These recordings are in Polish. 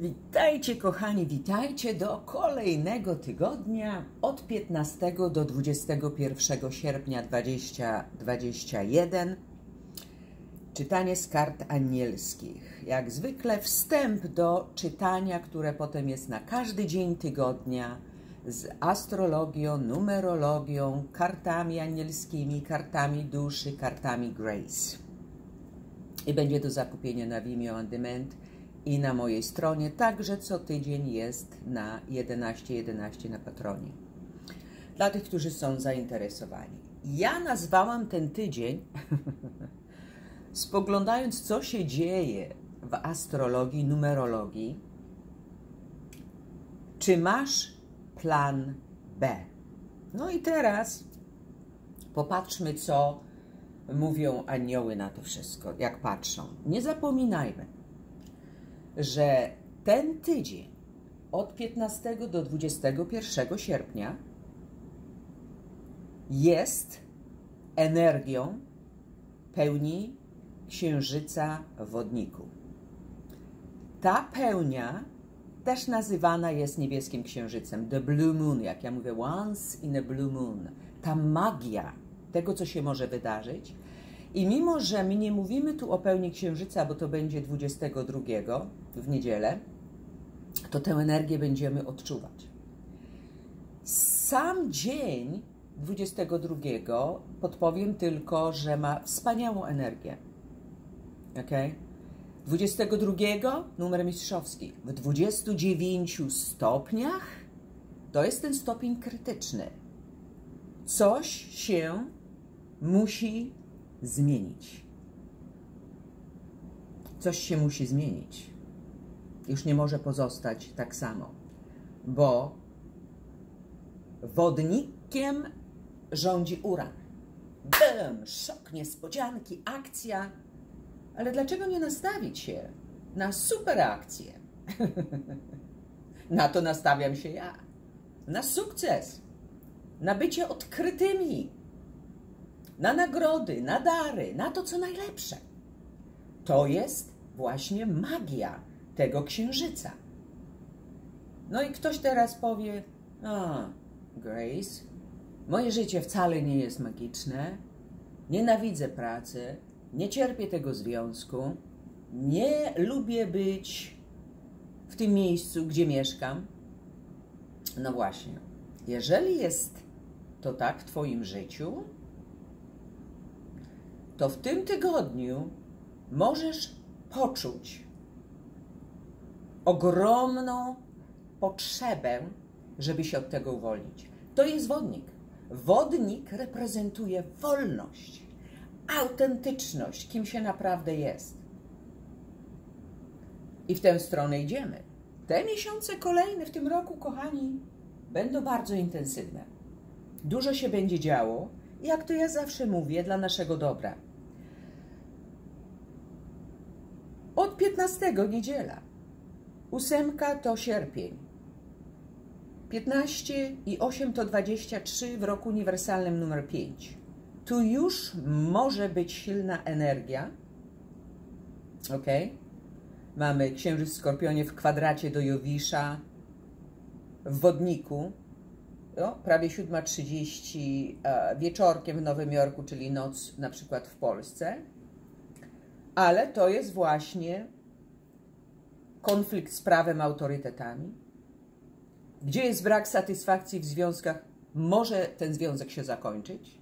Witajcie, kochani, witajcie do kolejnego tygodnia od 15 do 21 sierpnia 2021. Czytanie z kart anielskich. Jak zwykle wstęp do czytania, które potem jest na każdy dzień tygodnia z astrologią, numerologią, kartami anielskimi, kartami duszy, kartami grace. I będzie do zakupienia na Vimeo On Demand i na mojej stronie. Także co tydzień jest na 11.11 11 na Patronie. Dla tych, którzy są zainteresowani. Ja nazwałam ten tydzień, spoglądając co się dzieje w astrologii, numerologii, czy masz plan B? No i teraz popatrzmy, co mówią anioły na to wszystko, jak patrzą. Nie zapominajmy, że ten tydzień od 15 do 21 sierpnia jest energią pełni księżyca wodniku. Ta pełnia też nazywana jest niebieskim księżycem, the blue moon, jak ja mówię, once in a blue moon. Ta magia tego, co się może wydarzyć, i mimo, że my nie mówimy tu o pełni księżyca, bo to będzie 22 w niedzielę, to tę energię będziemy odczuwać. Sam dzień 22 podpowiem tylko, że ma wspaniałą energię. Ok? 22 numer mistrzowski w 29 stopniach to jest ten stopień krytyczny. Coś się musi zmienić. Coś się musi zmienić. Już nie może pozostać tak samo, bo wodnikiem rządzi uran. Bum, szok, niespodzianki, akcja. Ale dlaczego nie nastawić się na super akcję? na to nastawiam się ja. Na sukces. Na bycie odkrytymi na nagrody, na dary, na to, co najlepsze. To jest właśnie magia tego księżyca. No i ktoś teraz powie, a, Grace, moje życie wcale nie jest magiczne, nienawidzę pracy, nie cierpię tego związku, nie lubię być w tym miejscu, gdzie mieszkam. No właśnie, jeżeli jest to tak w Twoim życiu, to w tym tygodniu możesz poczuć ogromną potrzebę, żeby się od tego uwolnić. To jest wodnik. Wodnik reprezentuje wolność, autentyczność, kim się naprawdę jest. I w tę stronę idziemy. Te miesiące kolejne w tym roku, kochani, będą bardzo intensywne. Dużo się będzie działo, jak to ja zawsze mówię, dla naszego dobra. Od 15 niedziela. Ósemka to sierpień. 15 i 8 to 23 w roku uniwersalnym numer 5. Tu już może być silna energia. Ok? Mamy księżyc w Skorpionie w kwadracie do Jowisza, w Wodniku, o, prawie 7.30 e, wieczorkiem w Nowym Jorku, czyli noc na przykład w Polsce ale to jest właśnie konflikt z prawem, autorytetami. Gdzie jest brak satysfakcji w związkach, może ten związek się zakończyć,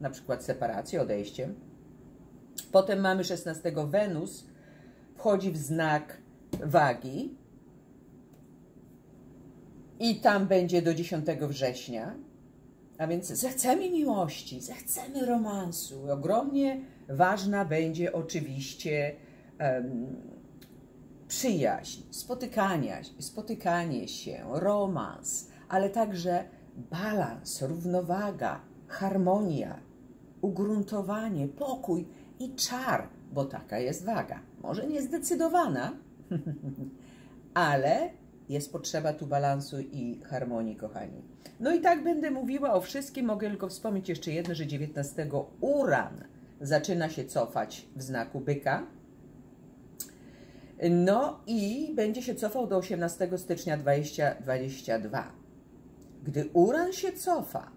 na przykład separacją, odejściem. Potem mamy 16 Wenus, wchodzi w znak wagi i tam będzie do 10 września. A więc zechcemy miłości, zechcemy romansu. Ogromnie ważna będzie oczywiście um, przyjaźń, spotykania, spotykanie się, romans, ale także balans, równowaga, harmonia, ugruntowanie, pokój i czar, bo taka jest waga. Może niezdecydowana, ale jest potrzeba tu balansu i harmonii, kochani. No i tak będę mówiła o wszystkim. Mogę tylko wspomnieć jeszcze jedno, że 19 Uran zaczyna się cofać w znaku byka. No i będzie się cofał do 18 stycznia 2022. Gdy Uran się cofa,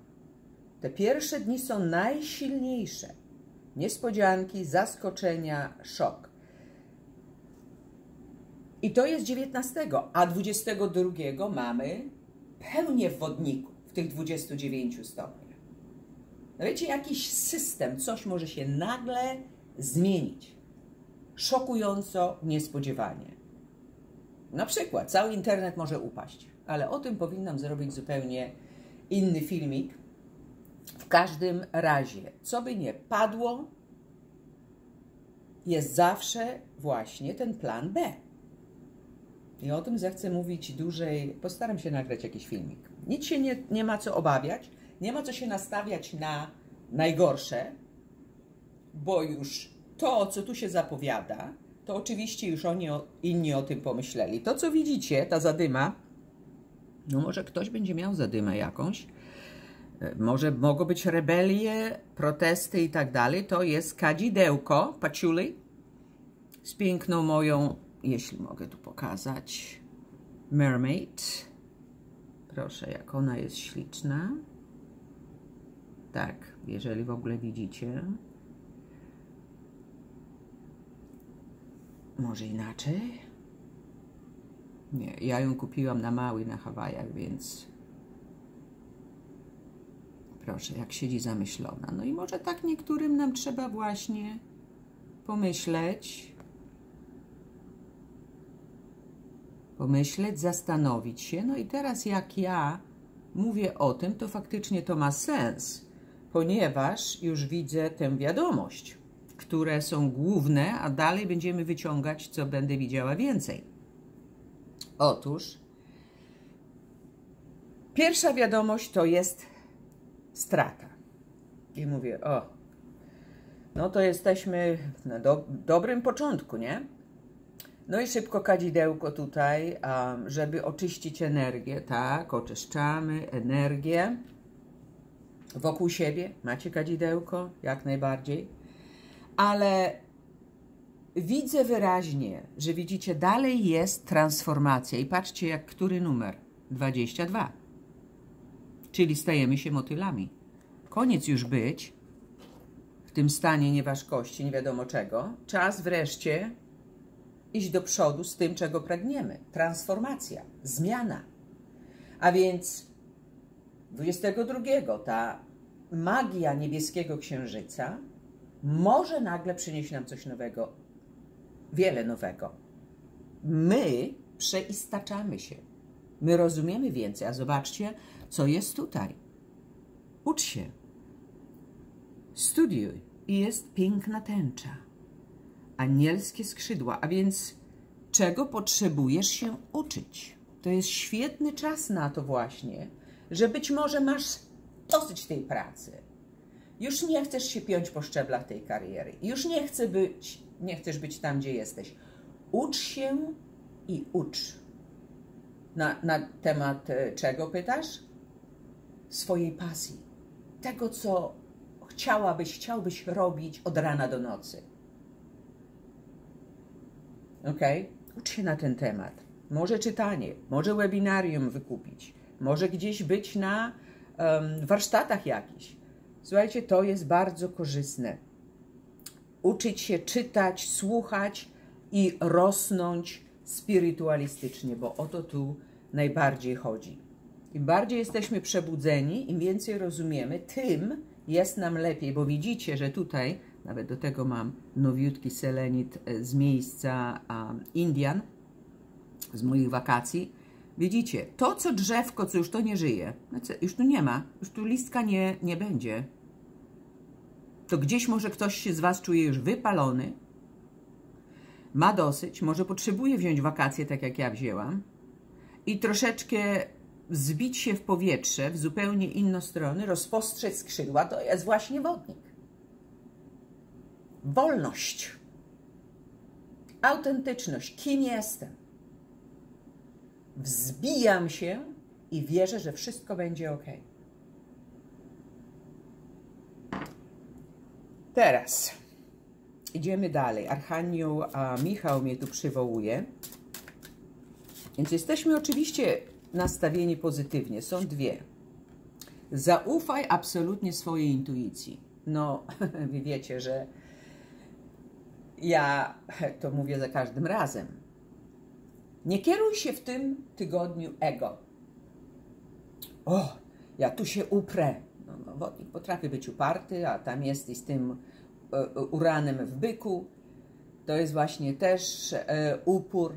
te pierwsze dni są najsilniejsze. Niespodzianki, zaskoczenia, szok. I to jest 19, a 22 mamy pełnię wodników w tych 29 stopniach. No wiecie, jakiś system, coś może się nagle zmienić. Szokująco, niespodziewanie. Na przykład cały internet może upaść, ale o tym powinnam zrobić zupełnie inny filmik. W każdym razie, co by nie padło, jest zawsze właśnie ten plan B. I o tym zechcę mówić dłużej. Postaram się nagrać jakiś filmik. Nic się nie, nie ma co obawiać, nie ma co się nastawiać na najgorsze, bo już to, co tu się zapowiada, to oczywiście już oni inni o tym pomyśleli. To, co widzicie, ta zadyma, no może ktoś będzie miał zadymę jakąś, e, może mogą być rebelie, protesty i tak dalej, to jest kadzidełko, paciuli, z piękną moją jeśli mogę tu pokazać, Mermaid. Proszę, jak ona jest śliczna. Tak, jeżeli w ogóle widzicie. Może inaczej? Nie, ja ją kupiłam na mały na Hawajach, więc proszę, jak siedzi zamyślona. No i może tak niektórym nam trzeba właśnie pomyśleć, pomyśleć, zastanowić się. No i teraz jak ja mówię o tym, to faktycznie to ma sens, ponieważ już widzę tę wiadomość, które są główne, a dalej będziemy wyciągać, co będę widziała więcej. Otóż pierwsza wiadomość to jest strata. I mówię, o, no to jesteśmy na do, dobrym początku, nie? No i szybko kadzidełko tutaj, żeby oczyścić energię, tak, oczyszczamy energię wokół siebie. Macie kadzidełko? Jak najbardziej. Ale widzę wyraźnie, że widzicie, dalej jest transformacja. I patrzcie, jak który numer? 22. Czyli stajemy się motylami. Koniec już być w tym stanie nieważkości, nie wiadomo czego. Czas wreszcie iść do przodu z tym, czego pragniemy. Transformacja, zmiana. A więc 22 ta magia niebieskiego księżyca może nagle przynieść nam coś nowego, wiele nowego. My przeistaczamy się. My rozumiemy więcej, a zobaczcie, co jest tutaj. Ucz się. Studiuj. I jest piękna tęcza anielskie skrzydła, a więc czego potrzebujesz się uczyć? To jest świetny czas na to właśnie, że być może masz dosyć tej pracy. Już nie chcesz się piąć po szczeblach tej kariery. Już nie, chcesz być, nie chcesz być tam, gdzie jesteś. Ucz się i ucz. Na, na temat e, czego pytasz? Swojej pasji. Tego, co chciałabyś, chciałbyś robić od rana do nocy. Ok? Ucz się na ten temat. Może czytanie, może webinarium wykupić, może gdzieś być na um, warsztatach jakichś. Słuchajcie, to jest bardzo korzystne. Uczyć się czytać, słuchać i rosnąć spirytualistycznie, bo o to tu najbardziej chodzi. Im bardziej jesteśmy przebudzeni, im więcej rozumiemy, tym jest nam lepiej, bo widzicie, że tutaj nawet do tego mam nowiutki selenit z miejsca Indian, z moich wakacji. Widzicie, to co drzewko, co już to nie żyje, znaczy, już tu nie ma, już tu listka nie, nie będzie. To gdzieś może ktoś się z Was czuje już wypalony, ma dosyć, może potrzebuje wziąć wakacje, tak jak ja wzięłam, i troszeczkę zbić się w powietrze w zupełnie inną stronę, rozpostrzeć skrzydła, to jest właśnie wodnik. Wolność, autentyczność, kim jestem. Wzbijam się i wierzę, że wszystko będzie ok. Teraz, idziemy dalej. Archanioł Michał mnie tu przywołuje. Więc jesteśmy oczywiście nastawieni pozytywnie. Są dwie. Zaufaj absolutnie swojej intuicji. No, wy wiecie, że ja to mówię za każdym razem. Nie kieruj się w tym tygodniu ego. O, ja tu się uprę. No, no, wodnik potrafi być uparty, a tam jest i z tym e, uranem w byku. To jest właśnie też e, upór.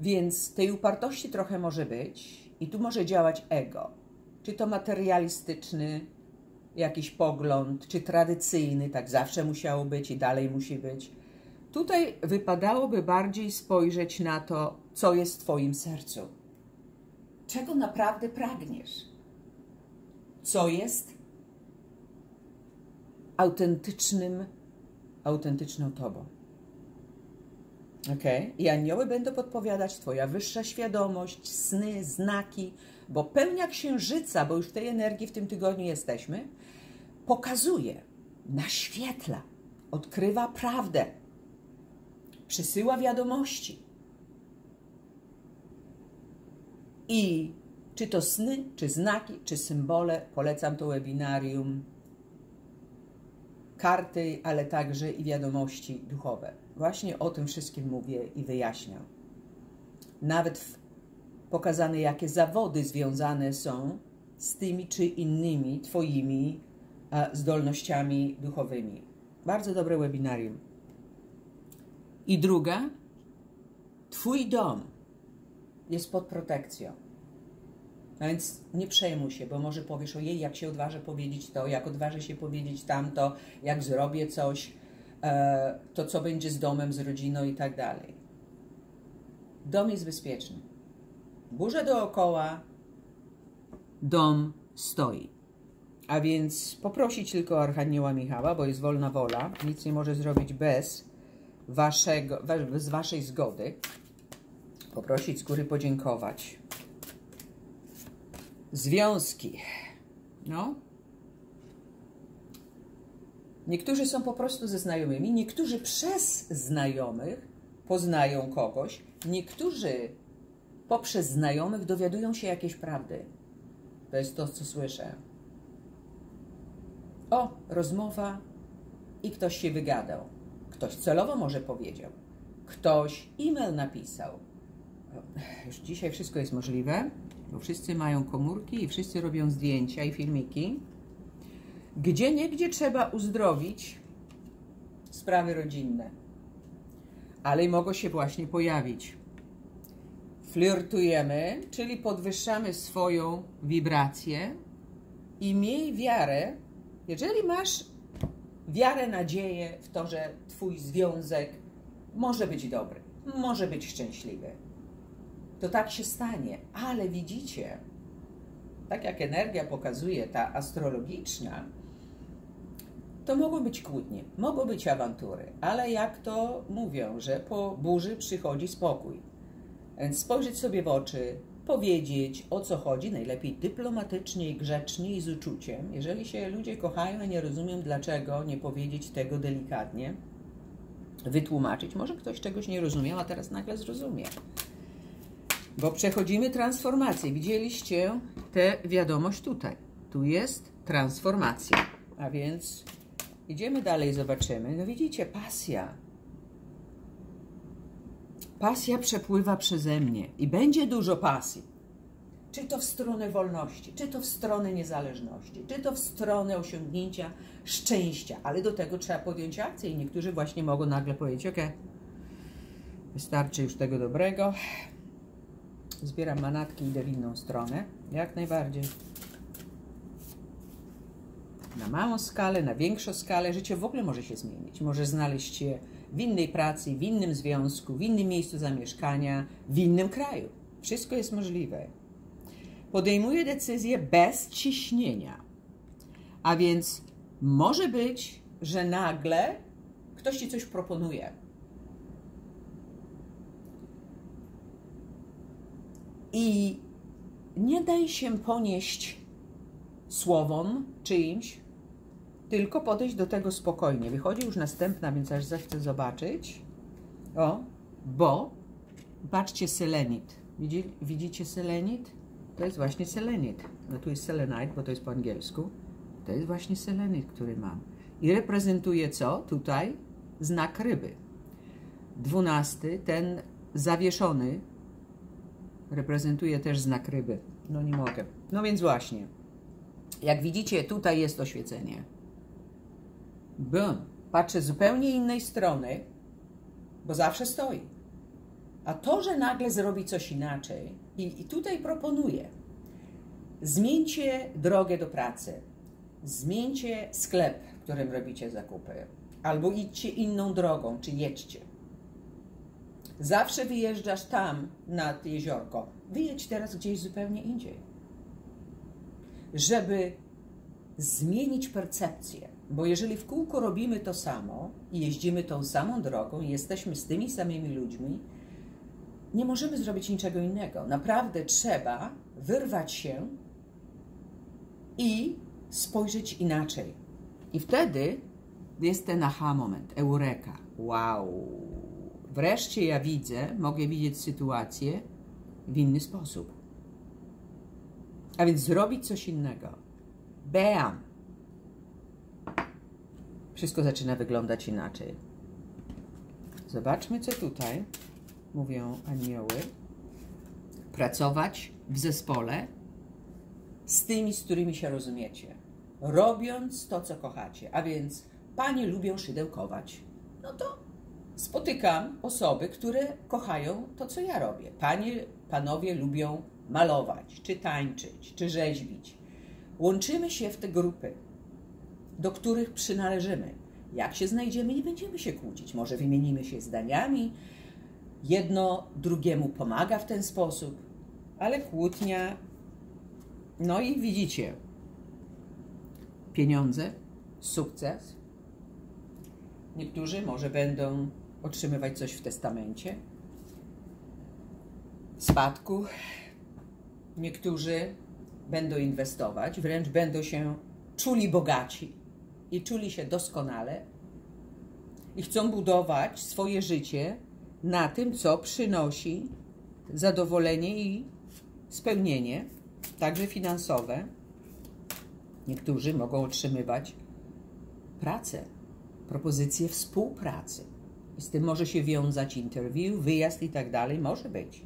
Więc tej upartości trochę może być i tu może działać ego. Czy to materialistyczny jakiś pogląd, czy tradycyjny, tak zawsze musiało być i dalej musi być. Tutaj wypadałoby bardziej spojrzeć na to, co jest w Twoim sercu. Czego naprawdę pragniesz? Co jest autentycznym, autentyczną Tobą? Ok? I anioły będą podpowiadać Twoja wyższa świadomość, sny, znaki, bo pełnia księżyca, bo już w tej energii w tym tygodniu jesteśmy, pokazuje, naświetla, odkrywa prawdę, przysyła wiadomości. I czy to sny, czy znaki, czy symbole, polecam to webinarium, karty, ale także i wiadomości duchowe. Właśnie o tym wszystkim mówię i wyjaśniam. Nawet pokazane, jakie zawody związane są z tymi czy innymi Twoimi zdolnościami duchowymi. Bardzo dobre webinarium. I druga, Twój dom jest pod protekcją. A więc nie przejmuj się, bo może powiesz, ojej, jak się odważę powiedzieć to, jak odważę się powiedzieć tamto, jak zrobię coś, e, to co będzie z domem, z rodziną i tak dalej. Dom jest bezpieczny. Burza dookoła, dom stoi. A więc poprosić tylko Archanioła Michała, bo jest wolna wola, nic nie może zrobić bez, waszego, bez waszej zgody. Poprosić z góry podziękować. Związki. No. Niektórzy są po prostu ze znajomymi, niektórzy przez znajomych poznają kogoś, niektórzy poprzez znajomych dowiadują się jakiejś prawdy. To jest to, co słyszę. O, rozmowa i ktoś się wygadał. Ktoś celowo może powiedział. Ktoś e-mail napisał. Już dzisiaj wszystko jest możliwe, bo wszyscy mają komórki i wszyscy robią zdjęcia i filmiki. Gdzie niegdzie trzeba uzdrowić sprawy rodzinne. Ale mogą się właśnie pojawić. Flirtujemy, czyli podwyższamy swoją wibrację i miej wiarę, jeżeli masz wiarę, nadzieję w to, że Twój związek może być dobry, może być szczęśliwy, to tak się stanie. Ale widzicie, tak jak energia pokazuje, ta astrologiczna, to mogą być kłótnie, mogą być awantury, ale jak to mówią, że po burzy przychodzi spokój. Więc spojrzeć sobie w oczy, powiedzieć o co chodzi, najlepiej dyplomatycznie i grzecznie i z uczuciem. Jeżeli się ludzie kochają, a nie rozumiem dlaczego, nie powiedzieć tego delikatnie, wytłumaczyć. Może ktoś czegoś nie rozumiał, a teraz nagle zrozumie. Bo przechodzimy transformację. Widzieliście tę wiadomość tutaj. Tu jest transformacja. A więc idziemy dalej, zobaczymy. No widzicie, pasja Pasja przepływa przeze mnie i będzie dużo pasji. Czy to w stronę wolności, czy to w stronę niezależności, czy to w stronę osiągnięcia szczęścia, ale do tego trzeba podjąć akcję i niektórzy właśnie mogą nagle powiedzieć: OK, wystarczy już tego dobrego. Zbieram manatki i idę w inną stronę. Jak najbardziej. Na małą skalę, na większą skalę życie w ogóle może się zmienić. Może znaleźć się w innej pracy, w innym związku, w innym miejscu zamieszkania, w innym kraju. Wszystko jest możliwe. Podejmuje decyzję bez ciśnienia. A więc może być, że nagle ktoś ci coś proponuje. I nie daj się ponieść słowom czyimś, Tylko podejść do tego spokojnie. Wychodzi już następna, więc aż zechcę zobaczyć. O, bo patrzcie, selenit. Widzi, widzicie selenit? To jest właśnie selenit. No tu jest selenite, bo to jest po angielsku. To jest właśnie selenit, który mam. I reprezentuje co? Tutaj znak ryby. Dwunasty, ten zawieszony, reprezentuje też znak ryby. No nie mogę. No więc właśnie. Jak widzicie, tutaj jest oświecenie. Bum. Patrzę z zupełnie innej strony, bo zawsze stoi. A to, że nagle zrobi coś inaczej, i, i tutaj proponuję, zmieńcie drogę do pracy, zmieńcie sklep, w którym robicie zakupy, albo idźcie inną drogą, czy jedźcie. Zawsze wyjeżdżasz tam nad jeziorko. Wyjedź teraz gdzieś zupełnie indziej. Żeby zmienić percepcję. Bo jeżeli w kółko robimy to samo i jeździmy tą samą drogą jesteśmy z tymi samymi ludźmi, nie możemy zrobić niczego innego. Naprawdę trzeba wyrwać się i spojrzeć inaczej. I wtedy jest ten aha moment, eureka. Wow! Wreszcie ja widzę, mogę widzieć sytuację w inny sposób. A więc zrobić coś innego. Bam! Wszystko zaczyna wyglądać inaczej. Zobaczmy, co tutaj mówią anioły. Pracować w zespole z tymi, z którymi się rozumiecie. Robiąc to, co kochacie. A więc panie lubią szydełkować. No to spotykam osoby, które kochają to, co ja robię. Panie, panowie lubią malować, czy tańczyć, czy rzeźbić. Łączymy się w te grupy, do których przynależymy. Jak się znajdziemy, nie będziemy się kłócić. Może wymienimy się zdaniami, jedno drugiemu pomaga w ten sposób, ale kłótnia. No i widzicie, pieniądze, sukces. Niektórzy może będą otrzymywać coś w testamencie, spadku. Niektórzy będą inwestować, wręcz będą się czuli bogaci i czuli się doskonale i chcą budować swoje życie na tym, co przynosi zadowolenie i spełnienie, także finansowe. Niektórzy mogą otrzymywać pracę, propozycje współpracy. Z tym może się wiązać interview, wyjazd i tak dalej. Może być.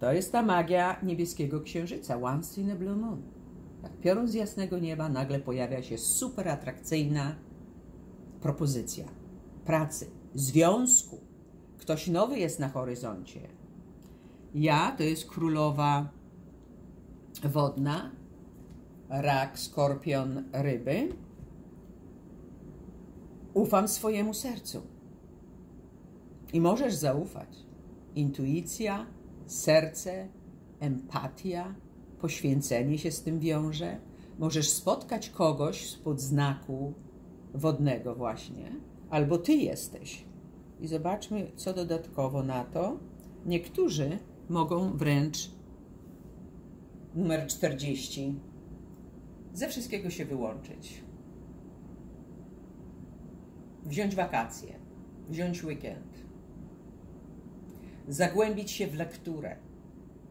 To jest ta magia niebieskiego księżyca. Once in a blue moon. Jak piorun z jasnego nieba nagle pojawia się super atrakcyjna propozycja pracy, związku. Ktoś nowy jest na horyzoncie. Ja to jest królowa wodna, rak, skorpion, ryby. Ufam swojemu sercu. I możesz zaufać. Intuicja, serce, empatia, poświęcenie się z tym wiąże. Możesz spotkać kogoś spod znaku wodnego właśnie, albo ty jesteś. I zobaczmy, co dodatkowo na to. Niektórzy mogą wręcz numer 40 ze wszystkiego się wyłączyć. Wziąć wakacje, wziąć weekend, zagłębić się w lekturę,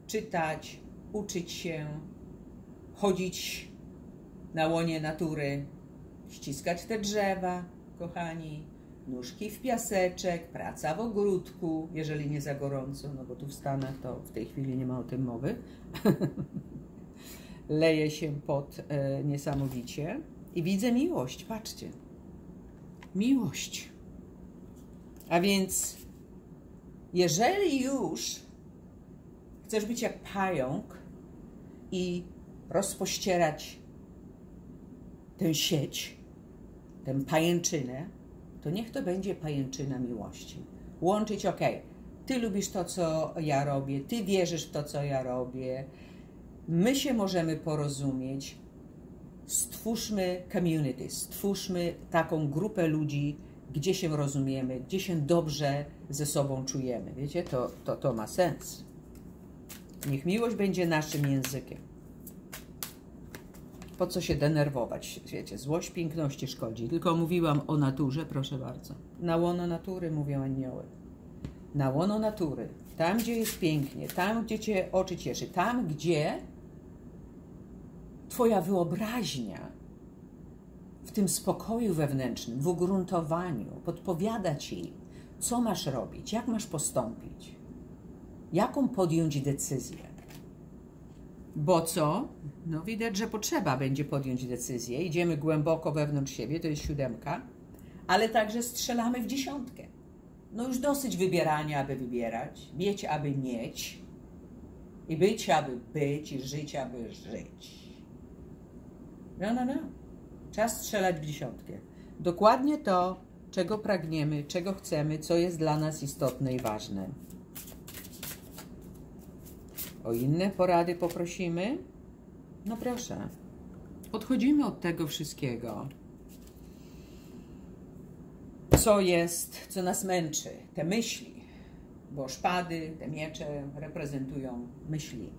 czytać, uczyć się, chodzić na łonie natury, ściskać te drzewa, kochani, nóżki w piaseczek, praca w ogródku, jeżeli nie za gorąco, no bo tu w Stanach to w tej chwili nie ma o tym mowy. Leje się pod e, niesamowicie i widzę miłość, patrzcie. Miłość. A więc, jeżeli już chcesz być jak pająk i rozpościerać tę sieć, tę pajęczynę, to niech to będzie pajęczyna miłości. Łączyć, ok, ty lubisz to, co ja robię, ty wierzysz w to, co ja robię, my się możemy porozumieć, stwórzmy community, stwórzmy taką grupę ludzi, gdzie się rozumiemy, gdzie się dobrze ze sobą czujemy. Wiecie, to, to, to ma sens. Niech miłość będzie naszym językiem. po co się denerwować? Wiecie, złość piękności szkodzi. Tylko mówiłam o naturze, proszę bardzo. Na łono natury mówią anioły. Na łono natury. Tam, gdzie jest pięknie, tam, gdzie cię oczy cieszy, tam, gdzie twoja wyobraźnia w tym spokoju wewnętrznym, w ugruntowaniu podpowiada ci, co masz robić, jak masz postąpić, jaką podjąć decyzję. Bo co? No widać, że potrzeba będzie podjąć decyzję. Idziemy głęboko wewnątrz siebie, to jest siódemka, ale także strzelamy w dziesiątkę. No już dosyć wybierania, aby wybierać, mieć, aby mieć i być, aby być i żyć, aby żyć. No, no, no. Czas strzelać w dziesiątkę. Dokładnie to, czego pragniemy, czego chcemy, co jest dla nas istotne i ważne. O inne porady poprosimy? No proszę. Odchodzimy od tego wszystkiego, co jest, co nas męczy, te myśli, bo szpady, te miecze reprezentują myśli.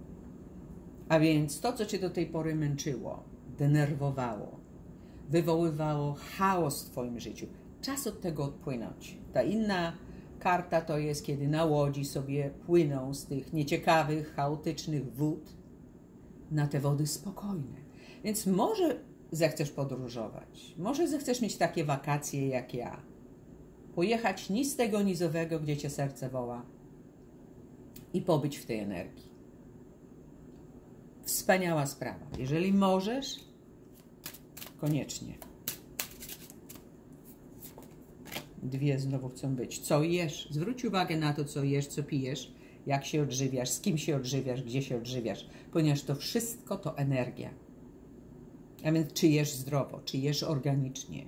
A więc to, co cię do tej pory męczyło, denerwowało, wywoływało chaos w twoim życiu, czas od tego odpłynąć. Ta inna karta to jest, kiedy na łodzi sobie płyną z tych nieciekawych, chaotycznych wód na te wody spokojne. Więc może zechcesz podróżować, może zechcesz mieć takie wakacje jak ja. Pojechać ni z tego nizowego, gdzie cię serce woła i pobyć w tej energii. Wspaniała sprawa. Jeżeli możesz, koniecznie. Dwie znowu chcą być. Co jesz? Zwróć uwagę na to, co jesz, co pijesz, jak się odżywiasz, z kim się odżywiasz, gdzie się odżywiasz, ponieważ to wszystko to energia. A więc czy jesz zdrowo, czy jesz organicznie.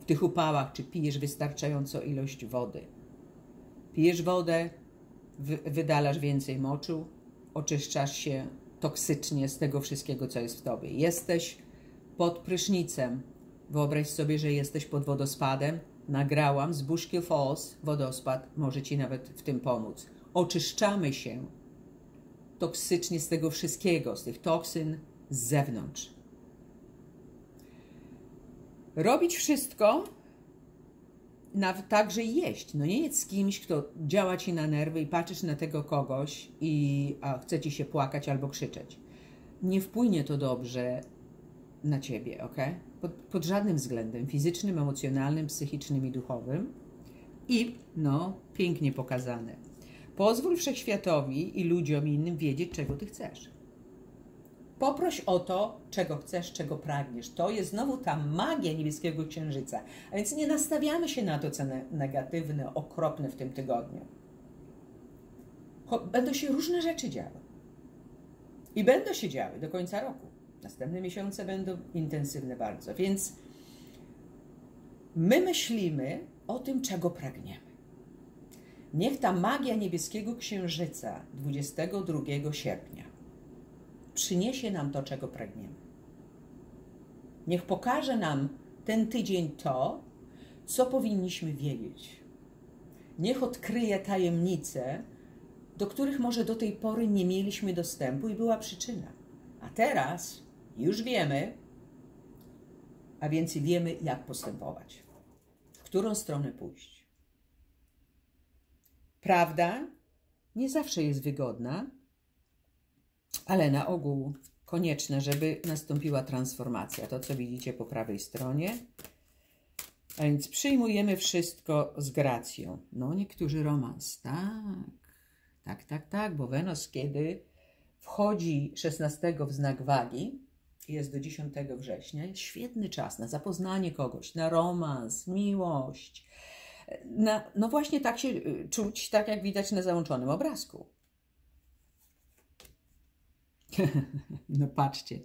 W tych upałach, czy pijesz wystarczającą ilość wody. Pijesz wodę, wydalasz więcej moczu, oczyszczasz się toksycznie z tego wszystkiego, co jest w tobie. Jesteś pod prysznicem, Wyobraź sobie, że jesteś pod wodospadem. Nagrałam z Bushkill Falls wodospad, może Ci nawet w tym pomóc. Oczyszczamy się toksycznie z tego wszystkiego, z tych toksyn z zewnątrz. Robić wszystko, także jeść. No nie jedz z kimś, kto działa Ci na nerwy i patrzysz na tego kogoś i a, chce Ci się płakać albo krzyczeć. Nie wpłynie to dobrze na Ciebie, ok? Pod, pod żadnym względem fizycznym, emocjonalnym, psychicznym i duchowym. I, no, pięknie pokazane. Pozwól wszechświatowi i ludziom innym wiedzieć, czego ty chcesz. Poproś o to, czego chcesz, czego pragniesz. To jest znowu ta magia niebieskiego księżyca. A więc nie nastawiamy się na to, co negatywne, okropne w tym tygodniu. Będą się różne rzeczy działy. I będą się działy do końca roku. Następne miesiące będą intensywne bardzo, więc my myślimy o tym, czego pragniemy. Niech ta magia niebieskiego księżyca 22 sierpnia przyniesie nam to, czego pragniemy. Niech pokaże nam ten tydzień to, co powinniśmy wiedzieć. Niech odkryje tajemnice, do których może do tej pory nie mieliśmy dostępu i była przyczyna. A teraz już wiemy, a więc wiemy, jak postępować, w którą stronę pójść. Prawda nie zawsze jest wygodna, ale na ogół konieczne, żeby nastąpiła transformacja. To, co widzicie po prawej stronie. A więc przyjmujemy wszystko z gracją. No, niektórzy romans, tak, tak, tak, tak, bo Wenos, kiedy wchodzi 16 w znak wagi, jest do 10 września. Jest świetny czas na zapoznanie kogoś, na romans, miłość. Na, no właśnie tak się y, czuć, tak jak widać na załączonym obrazku. no patrzcie.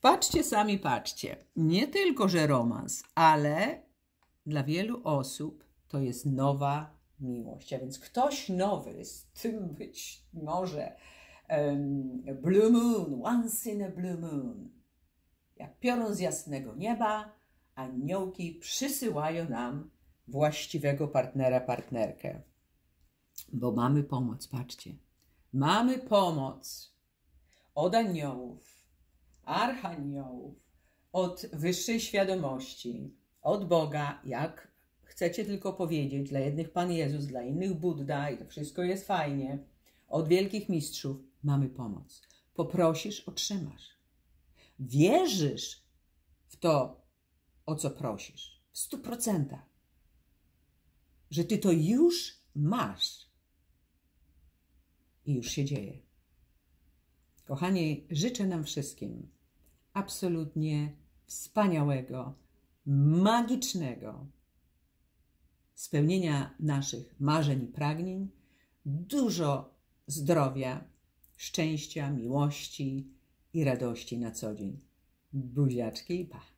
Patrzcie sami, patrzcie. Nie tylko, że romans, ale dla wielu osób to jest nowa miłość. A więc ktoś nowy, z tym być może blue moon, once in a blue moon. Jak piorun z jasnego nieba, aniołki przysyłają nam właściwego partnera, partnerkę. Bo mamy pomoc, patrzcie. Mamy pomoc od aniołów, archaniołów, od wyższej świadomości, od Boga, jak chcecie tylko powiedzieć, dla jednych Pan Jezus, dla innych Buddha i to wszystko jest fajnie, od wielkich mistrzów mamy pomoc. Poprosisz, otrzymasz. Wierzysz w to, o co prosisz, w stu procentach, że ty to już masz i już się dzieje. Kochani, życzę nam wszystkim absolutnie wspaniałego, magicznego spełnienia naszych marzeń i pragnień, dużo zdrowia, szczęścia, miłości i radości na co dzień. Buziaczki i pa!